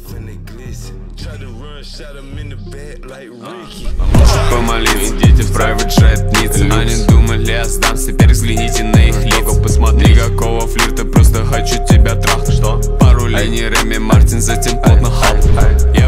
off and they glisten. Try to run, shot him in the back like Ricky. Помолись, идите в private jet Ницца Они думали, останься, теперь взгляните на их лица Посмотри, никакого флирта, просто хочу тебя трахнуть. Что? Пару линий Реми Мартин, затем плотно хат на хату